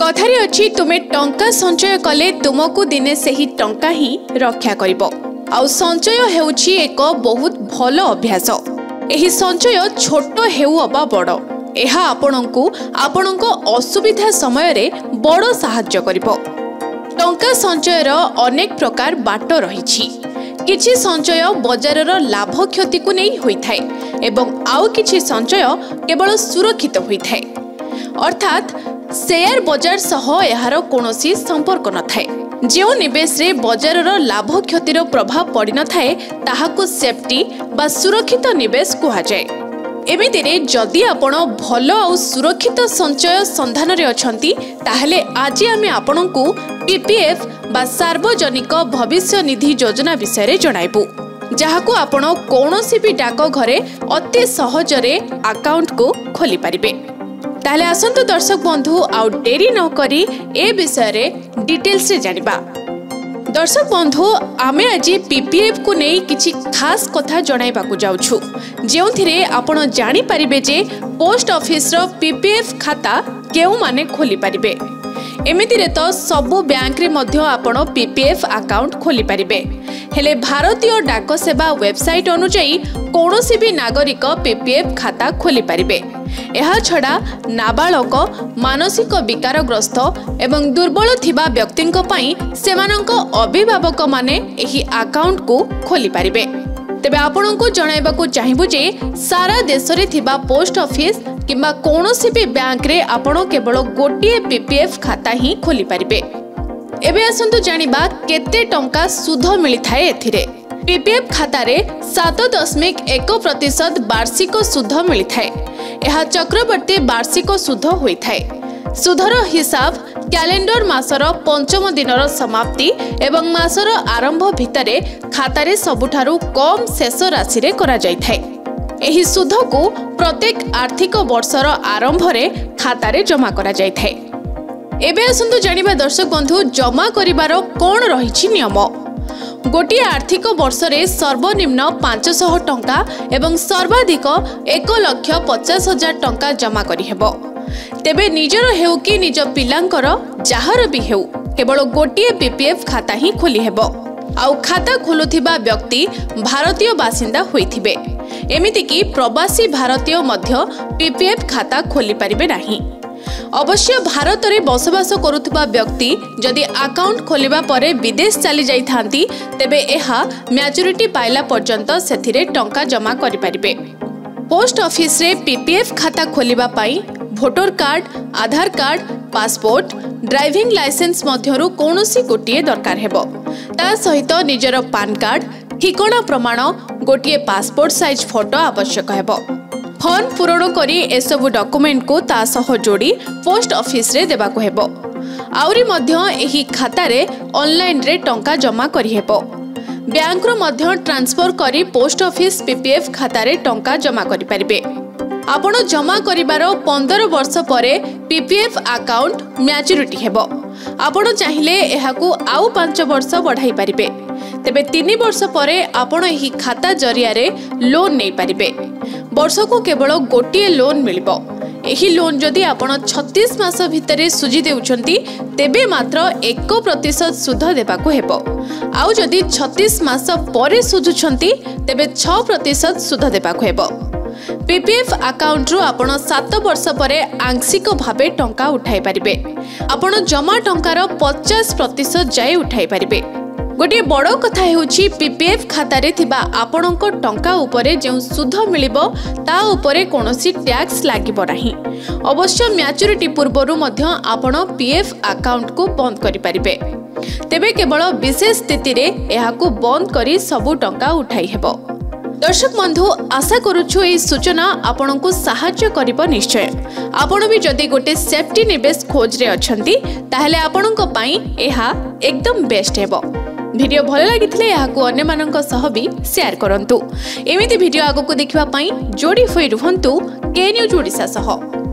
କଥାରେ ଅଛି ତୁମେ ଟଙ୍କା ସଞ୍ଚୟ କଲେ ତୁମକୁ ଦିନେ ସେହି ଟଙ୍କା ହିଁ ରକ୍ଷା କରିବ ଆଉ ସଞ୍ଚୟ ହେଉଛି ଏକ ବହୁତ ଭଲ ଅଭ୍ୟାସ ଏହି ସଞ୍ଚୟ ଛୋଟ ହେଉ ଅବା ବଡ଼ ଏହା ଆପଣଙ୍କୁ ଆପଣଙ୍କ ଅସୁବିଧା ସମୟରେ ବଡ଼ ସାହାଯ୍ୟ କରିବ ଟଙ୍କା ସଞ୍ଚୟର ଅନେକ ପ୍ରକାର ବାଟ ରହିଛି କିଛି ସଞ୍ଚୟ ବଜାରର ଲାଭ କ୍ଷତିକୁ ନେଇ ହୋଇଥାଏ ଏବଂ ଆଉ କିଛି ସଞ୍ଚୟ କେବଳ ସୁରକ୍ଷିତ ହୋଇଥାଏ ଅର୍ଥାତ୍ ସେୟାର ବଜାର ସହ ଏହାର କୌଣସି ସମ୍ପର୍କ ନଥାଏ ଯେଉଁ ନିବେଶରେ ବଜାରର ଲାଭ କ୍ଷତିର ପ୍ରଭାବ ପଡ଼ିନଥାଏ ତାହାକୁ ସେଫ୍ଟି ବା ସୁରକ୍ଷିତ ନିବେଶ କୁହାଯାଏ ଏମିତିରେ ଯଦି ଆପଣ ଭଲ ଆଉ ସୁରକ୍ଷିତ ସଞ୍ଚୟ ସନ୍ଧାନରେ ଅଛନ୍ତି ତାହେଲେ ଆଜି ଆମେ ଆପଣଙ୍କୁ ପିପିଏଫ୍ ବା ସାର୍ବଜନିକ ଭବିଷ୍ୟ ନିଧି ଯୋଜନା ବିଷୟରେ ଜଣାଇବୁ ଯାହାକୁ ଆପଣ କୌଣସି ବି ଡାକଘରେ ଅତି ସହଜରେ ଆକାଉଣ୍ଟକୁ ଖୋଲିପାରିବେ তাহলে আসন্তু দর্শক বন্ধু আউ ডেরি ন করি এ বিষয়ে ডিটেলস রে জানিবা দর্শক বন্ধু আমি আজ পিপিএফ কু নেই কিছি খাস কথা জনাইবাকু যাওছু যেউথিরে আপন জানি পারিবে যে পোস্ট অফিসর পিপিএফ খাতা কেউ মানে খুলি পারিবে এমিতিরে তো সবু ব্যাঙ্করে মধ্য আপন পিপিএফ আকাউন্ট খুলি পারিবে হেলে ভারতীয় ডাক সেবা ওয়েবসাইট অনুযায়ী কৌশি বি নাগরিক পিপিএফ খাতা খুলি পারিবে ଏହାଛଡ଼ା ନାବାଳକ ମାନସିକ ବିକାରଗ୍ରସ୍ତ ଏବଂ ଦୁର୍ବଳ ଥିବା ବ୍ୟକ୍ତିଙ୍କ ପାଇଁ ସେମାନଙ୍କ ଅଭିଭାବକମାନେ ଏହି ଆକାଉଣ୍ଟକୁ ଖୋଲିପାରିବେ ତେବେ ଆପଣଙ୍କୁ ଜଣାଇବାକୁ ଚାହିଁବୁ ଯେ ସାରା ଦେଶରେ ଥିବା ପୋଷ୍ଟ ଅଫିସ୍ କିମ୍ବା କୌଣସି ବି ବ୍ୟାଙ୍କରେ ଆପଣ କେବଳ ଗୋଟିଏ ପିପିଏଫ୍ ଖାତା ହିଁ ଖୋଲିପାରିବେ ଏବେ ଆସନ୍ତୁ ଜାଣିବା କେତେ ଟଙ୍କା ସୁଧ ମିଳିଥାଏ ଏଥିରେ ପିପିଏଫ୍ ଖାତାରେ ସାତ ଦଶମିକ ଏକ ପ୍ରତିଶତ ବାର୍ଷିକ ସୁଧ ମିଳିଥାଏ ଏହା ଚକ୍ରବର୍ତ୍ତୀ ବାର୍ଷିକ ସୁଧ ହୋଇଥାଏ ସୁଧର ହିସାବ କ୍ୟାଲେଣ୍ଡର ମାସର ପଞ୍ଚମ ଦିନର ସମାପ୍ତି ଏବଂ ମାସର ଆରମ୍ଭ ଭିତରେ ଖାତାରେ ସବୁଠାରୁ କମ୍ ଶେଷ ରାଶିରେ କରାଯାଇଥାଏ ଏହି ସୁଧକୁ ପ୍ରତ୍ୟେକ ଆର୍ଥିକ ବର୍ଷର ଆରମ୍ଭରେ ଖାତାରେ ଜମା କରାଯାଇଥାଏ ଏବେ ଆସନ୍ତୁ ଜାଣିବା ଦର୍ଶକ ବନ୍ଧୁ ଜମା କରିବାର କ'ଣ ରହିଛି ନିୟମ ଗୋଟିଏ ଆର୍ଥିକ ବର୍ଷରେ ସର୍ବନିମ୍ନ ପାଞ୍ଚଶହ ଟଙ୍କା ଏବଂ ସର୍ବାଧିକ ଏକ ଲକ୍ଷ ପଚାଶ ହଜାର ଟଙ୍କା ଜମା କରିହେବ ତେବେ ନିଜର ହେଉ କି ନିଜ ପିଲାଙ୍କର ଯାହାର ବି ହେଉ କେବଳ ଗୋଟିଏ ପିପିଏଫ୍ ଖାତା ହିଁ ଖୋଲିହେବ ଆଉ ଖାତା ଖୋଲୁଥିବା ବ୍ୟକ୍ତି ଭାରତୀୟ ବାସିନ୍ଦା ହୋଇଥିବେ ଏମିତିକି ପ୍ରବାସୀ ଭାରତୀୟ ମଧ୍ୟ ପିପିଏଫ୍ ଖାତା ଖୋଲିପାରିବେ ନାହିଁ অবশ্য ভারতরে বসবাস করুথিবা ব্যক্তি যদি আকাউন্ট খোলিবা পরে বিদেশ চালি যাইথান্তি তেবে এহা ম্যাচুরিটি পাইলা পর্যন্ত সেথিরে টঙ্কা জমা করিপারিবে পোস্ট অফিসরে পিপিএফ খাতা খোলিবা পাই voter card Aadhaar card passport driving licence ମଧ୍ୟରୁ କୌଣସି ଗୋଟିଏ ଦରକାର ହେବ ତା ସହିତ ନିଜର ପାନ୍ କାର୍ଡ଼ ଠିକଣା ପ୍ରମାଣ ଗୋଟିଏ ପାସପୋର୍ଟ ସାଇଜ୍ ଫଟୋ ଆବଶ୍ୟକ ହେବ ଫର୍ମ ପୂରଣ କରି ଏସବୁ ଡକୁମେଣ୍ଟକୁ ତା ସହ ଯୋଡ଼ି ପୋଷ୍ଟ ଅଫିସରେ ଦେବାକୁ ହେବ ଆହୁରି ମଧ୍ୟ ଏହି ଖାତାରେ ଅନଲାଇନ୍ରେ ଟଙ୍କା ଜମା କରିହେବ ବ୍ୟାଙ୍କରୁ ମଧ୍ୟ ଟ୍ରାନ୍ସଫର କରି ପୋଷ୍ଟ ଅଫିସ ପିପିଏଫ୍ ଖାତାରେ ଟଙ୍କା ଜମା କରିପାରିବେ ଆପଣ ଜମା କରିବାର ପନ୍ଦର ବର୍ଷ ପରେ ପିପିଏଫ୍ ଆକାଉଣ୍ଟ ମ୍ୟାଚୁରିଟି ହେବ ଆପଣ ଚାହିଁଲେ ଏହାକୁ ଆଉ ପାଞ୍ଚ ବର୍ଷ ବଢ଼ାଇ ପାରିବେ ତେବେ ତିନି ବର୍ଷ ପରେ ଆପଣ ଏହି ଖାତା ଜରିଆରେ ଲୋନ୍ ନେଇପାରିବେ ବର୍ଷକୁ କେବଳ ଗୋଟିଏ ଲୋନ୍ ମିଳିବ ଏହି ଲୋନ୍ ଯଦି ଆପଣ ଛତିଶ ମାସ ଭିତରେ ସୁଝି ଦେଉଛନ୍ତି ତେବେ ମାତ୍ର ଏକ ପ୍ରତିଶତ ସୁଧ ଦେବାକୁ ହେବ ଆଉ ଯଦି ଛତିଶ ମାସ ପରେ ସୁଝୁଛନ୍ତି ତେବେ ଛଅ ପ୍ରତିଶତ ସୁଧ ଦେବାକୁ ହେବ ପିପିଏଫ୍ ଆକାଉଣ୍ଟରୁ ଆପଣ ସାତ ବର୍ଷ ପରେ ଆଂଶିକ ଭାବେ ଟଙ୍କା ଉଠାଇ ପାରିବେ ଆପଣ ଜମା ଟଙ୍କାର ପଚାଶ ପ୍ରତିଶତ ଯାଏ ଉଠାଇ ପାରିବେ ଗୋଟିଏ ବଡ଼ କଥା ହେଉଛି ପିପିଏଫ୍ ଖାତାରେ ଥିବା ଆପଣଙ୍କ ଟଙ୍କା ଉପରେ ଯେଉଁ ସୁଧ ମିଳିବ ତା ଉପରେ କୌଣସି ଟ୍ୟାକ୍ସ ଲାଗିବ ନାହିଁ ଅବଶ୍ୟ ମ୍ୟାଚୁରିଟି ପୂର୍ବରୁ ମଧ୍ୟ ଆପଣ ପିଏଫ୍ ଆକାଉଣ୍ଟକୁ ବନ୍ଦ କରିପାରିବେ ତେବେ କେବଳ ବିଶେଷ ସ୍ଥିତିରେ ଏହାକୁ ବନ୍ଦ କରି ସବୁ ଟଙ୍କା ଉଠାଇ ହେବ দর্শক বন্ধু আশা করুছু এই সূচনা আপনার সাহায্য করব নিশ্চয় আপনার বি যদি গোটে সেফটি নিবেশ খোঁজরে অনেক তাহলে আপনার একদম বেস্ট হব ভিডিও ভাল লাগিলে ଏହାକୁ ଅନ୍ୟମାନଙ୍କ ସହ ବି ସେୟାର କରନ୍ତୁ ଏମିତି ଭିଡ଼ିଓ ଆଗକୁ ଦେଖିବା ପାଇଁ ଯୋଡ଼ି ହୋଇ ରୁହନ୍ତୁ କେ ନ୍ୟୁଜ୍ ଓଡ଼ିଶା ସହ